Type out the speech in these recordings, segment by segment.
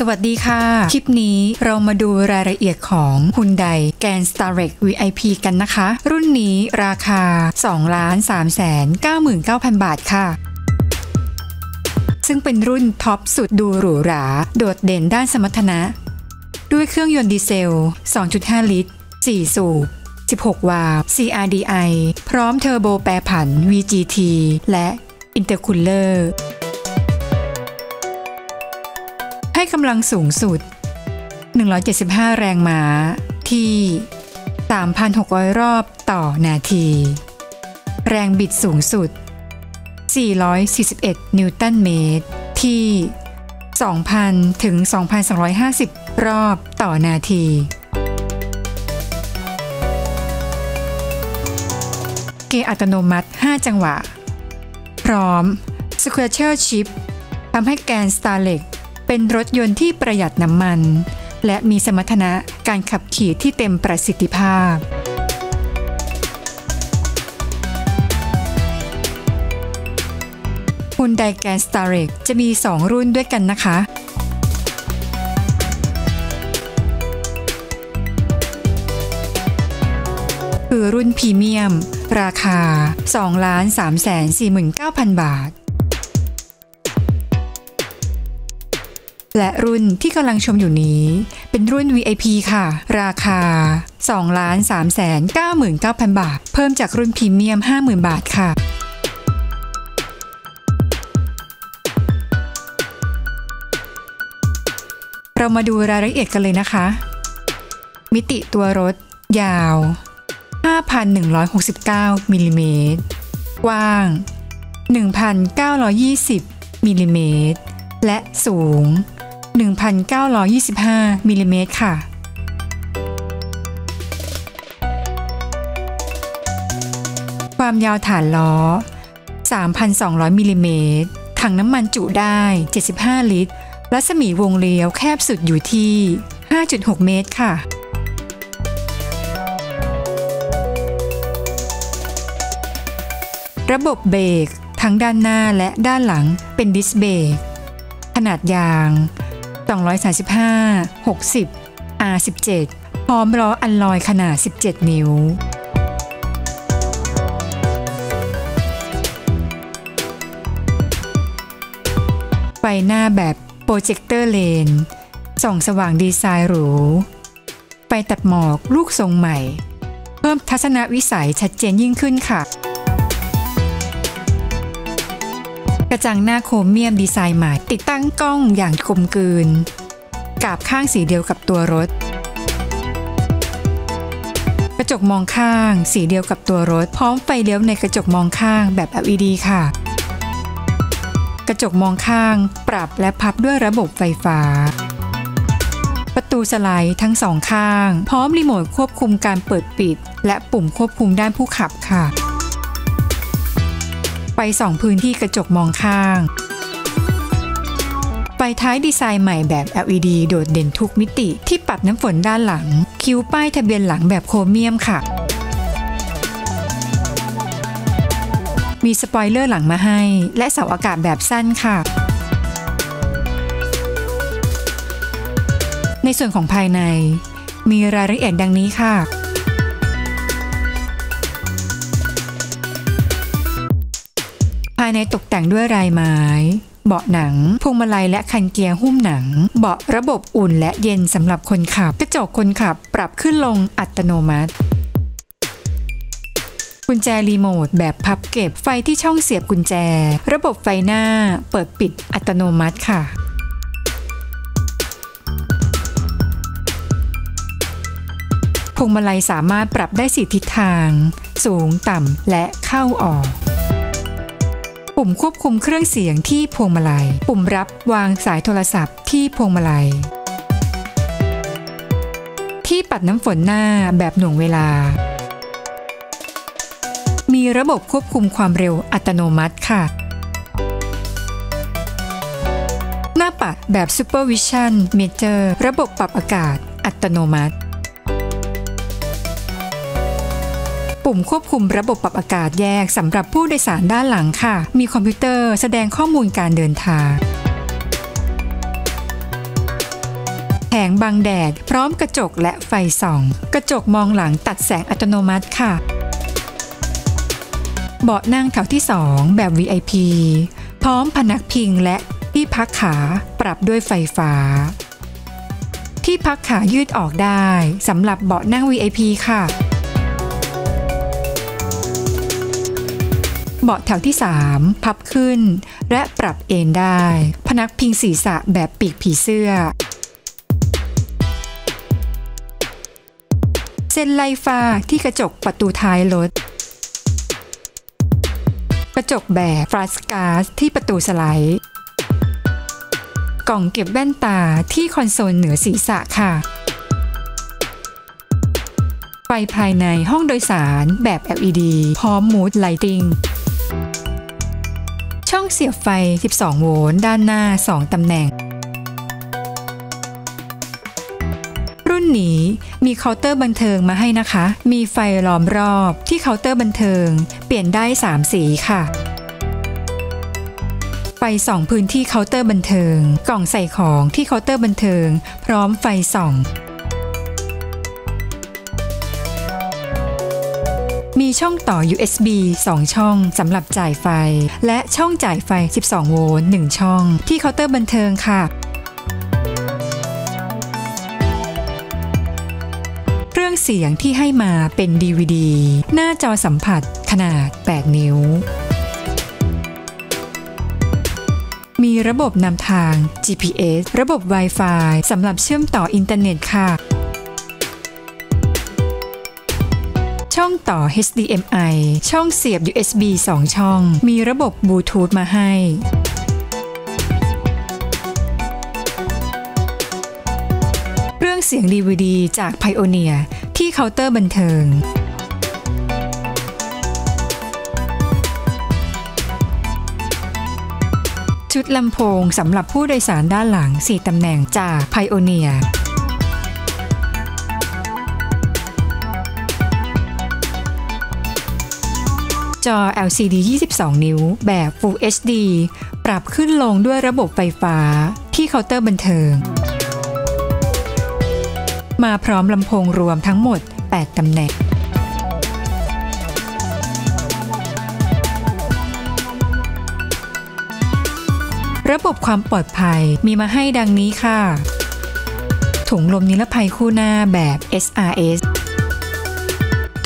สวัสดีค่ะ คลิปนี้เรามาดูรายละเอียดของ Hyundai Grand Starex VIP กันนะคะ รุ่นนี้ราคา 2 3 9 9 0 0 0 บาทค่ะซึ่งเป็นรุ่นท็อปสุดดูหรูหรา โดดเด่นด้านสมรรถนะ ด้วยเครื่องยนต์ดีเซล 2.5 ลิตร 4 สูบ 16 วาล์ว CRDI พร้อมเทอร์โบแปรผัน VGT และอินเตอร์คูลเลอร์ กำลังสูงสุด 175 แรงม้าที่ 3,600 รอบต่อนาที แรงบิดสูงสุด 441 นิวตันเมตร ที่ 2,000 ถึง 2,250 รอบต่อนาที เกียร์อัตโนมัติ 5 จังหวะ พร้อม Sequential Shift ทำให้แกน Starlet เป็นรถยนต์ที่ประหยัดน้ำมัน และมีสมรรถนะการขับขี่ที่เต็มประสิทธิภาพ h ุ u n d a i Grand Starrex จะมี 2 รุ่นด้วยกันนะคะ คือรุ่นพรีเมียม ราคา 2 3 4 9 0 0 0 บาท และรุ่นที่กำลังชมอยู่นี้ เป็นรุ่น VIP ค่ะ ราคา 2 3 9 9 0 0 0 บาท เพิ่มจากรุ่นพรีเมียม 50,000 บาทค่ะเรามาดูรายละเอียดกันเลยนะคะ มิติตัวรถ ยาว 5,169มิลลิเมตรกว้าง 1,920มิลลิเมตรและสูง 1,925มิลลิเมตรค่ะ ความยาวฐานล้อ 3,200มิลลิเมตร ถังน้ำมันจุได้ 75 ลิตร รัศมีวงเลี้ยวแคบสุดอยู่ที่ 5.6 เมตรค่ะระบบเบรกทั้งด้านหน้าและด้านหลังเป็นดิสเบรกขนาดยาง 235 60 R17 พร้อมล้ออันลอยขนาด 17 นิ้ว ไฟหน้าแบบโปรเจคเตอร์เลนส์ส่องสว่างดีไซน์หรู ไฟตัดหมอกรูปทรงใหม่ เพิ่มทัศนวิสัยชัดเจนยิ่งขึ้นค่ะ กระจังหน้าโครเมียมดีไซน์ใหม่ติดตั้งกล้องอย่างกลมกลืนกาบข้างสีเดียวกับตัวรถ กระจกมองข้าง สีเดียวกับตัวรถ พร้อมไฟเลี้ยวในกระจกมองข้างแบบ LED ค่ะ กระจกมองข้างปรับและพับด้วยระบบไฟฟ้า ประตูสไลด์ทั้งสองข้าง พร้อมรีโมทควบคุมการเปิดปิด และปุ่มควบคุมด้านผู้ขับค่ะ ไฟสองพื้นที่กระจกมองข้าง ไฟท้ายดีไซน์ใหม่แบบ LED โดดเด่นทุกมิติที่ปรับน้ำฝนด้านหลัง คิ้วป้ายทะเบียนหลังแบบโครเมียมค่ะ มีสปอยเลอร์หลังมาให้ และเสาอากาศแบบสั้นค่ะในส่วนของภายใน มีรายละเอียดดังนี้ค่ะายในตกแต่งด้วยลายไม้ เบาะหนัง พวงมาลัยและคันเกียร์หุ้มหนัง เบาะระบบอุ่นและเย็นสำหรับคนขับ กระจกคนขับปรับขึ้นลงอัตโนมัติกุญแจรีโมทแบบพับเก็บไฟที่ช่องเสียบกุญแจ ระบบไฟหน้า เปิดปิดอัตโนมัติค่ะ พวงมาลัยสามารถปรับได้สี่ทิศทาง สูงต่ำและเข้าออก ปุ่มควบคุมเครื่องเสียงที่พวงมาลัย ปุ่มรับวางสายโทรศัพท์ที่พวงมาลัย ที่ปัดน้ำฝนหน้าแบบหน่วงเวลา มีระบบควบคุมความเร็วอัตโนมัติค่ะ หน้าปัดแบบ Supervision Major ระบบปรับอากาศอัตโนมัติ ปุ่มควบคุมระบบปรับอากาศแยกสำหรับผู้โดยสารด้านหลังค่ะ มีคอมพิวเตอร์แสดงข้อมูลการเดินทางแผงบังแดด พร้อมกระจกและไฟส่อง กระจกมองหลังตัดแสงอัตโนมัติค่ะ เบาะนั่งแถวที่ 2 แบบ VIP พร้อมพนักพิงและที่พักขาปรับด้วยไฟฟ้า ที่พักขายืดออกได้สำหรับเบาะนั่ง VIP ค่ะ เบาะแถวที่ 3 พับขึ้น และปรับเอนได้ พนักพิงศีรษะแบบปีกผีเสื้อเส้นไลฟ้าที่กระจกประตูท้ายรถกระจกแบบฟลาสกาสที่ประตูสไลด์ กล่องเก็บแว่นตาที่คอนโซลเหนือศีรษะค่ะ ไฟภายในห้องโดยสารแบบ LED พร้อม mood lighting ช่ องเสียบไฟ 12 โวลต์ด้านหน้า 2 ตำแหน่ง รุ่นนี้มีเคาน์เตอร์บันเทิงมาให้นะคะ มีไฟล้อมรอบที่เคาน์เตอร์บันเทิง เปลี่ยนได้ 3 สีค่ะ ไฟส่องพื้นที่เคาน์เตอร์บันเทิง กล่องใส่ของที่เคาน์เตอร์บันเทิง พร้อมไฟส่อง มีช่องต่อ USB 2 ช่องสำหรับจ่ายไฟ และช่องจ่ายไฟ 12 โวลต์ 1 ช่อง ที่เคาน์เตอร์บันเทิงค่ะเครื่องเสียงที่ให้มาเป็น DVD หน้าจอสัมผัสขนาด 8 นิ้ว มีระบบนำทาง GPS ระบบ Wi-Fi สำหรับเชื่อมต่ออินเทอร์เน็ตค่ะ ช่องต่อ HDMI ช่องเสียบ USB 2 ช่อง มีระบบบลูทูธมาให้เรื่องเสียง DVD จาก Pioneer ที่เคาน์เตอร์บันเทิง ชุดลำโพงสำหรับผู้โดยสารด้านหลัง 4 ตำแหน่งจาก Pioneer จอ LCD 22 นิ้วแบบ Full HD ปรับขึ้นลงด้วยระบบไฟฟ้า ที่เคาน์เตอร์บันเทิง มาพร้อมลำโพงรวมทั้งหมด 8 ตำแหน่งระบบความปลอดภัยมีมาให้ดังนี้ค่ะ ถุงลมนิรภัยคู่หน้าแบบ SRS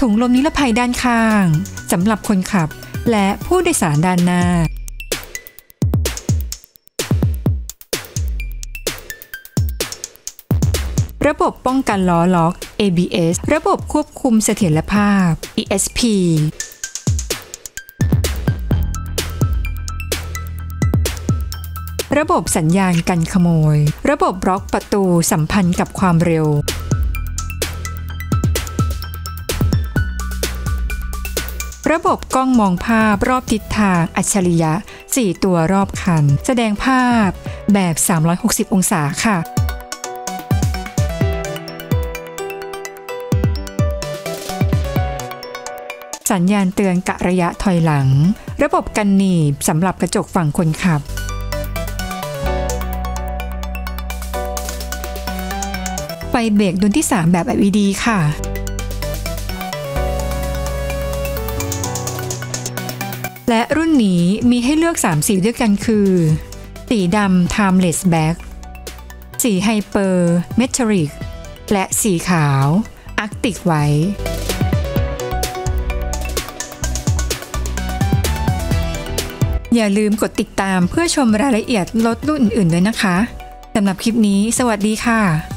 ถุงลมนิรภัยด้านข้าง สำหรับคนขับ และผู้โดยสารด้านหน้าระบบป้องกันล้อล็อก ABS ระบบควบคุมเสถียรภาพ ESP ระบบสัญญาณกันขโมย ระบบล็อกประตูสัมพันธ์กับความเร็ว ระบบกล้องมองภาพรอบทิศทางอัจฉริยะ 4 ตัวรอบคัน แสดงภาพแบบ 360 องศาค่ะสัญญาณเตือนกะระยะถอยหลัง ระบบกันหนีบสำหรับกระจกฝั่งคนขับไฟเบรกดวงที่ 3 แบบ LED ค่ะ และรุ่นนี้มีให้เลือก 3 สีด้วยกันคือ สีดำ Timeless Black สีไฮเปอร์เมทัลิกและสีขาว Arctic White อย่าลืมกดติดตามเพื่อชมรายละเอียดรถรุ่นอื่นๆด้วยนะคะ สำหรับคลิปนี้ สวัสดีค่ะ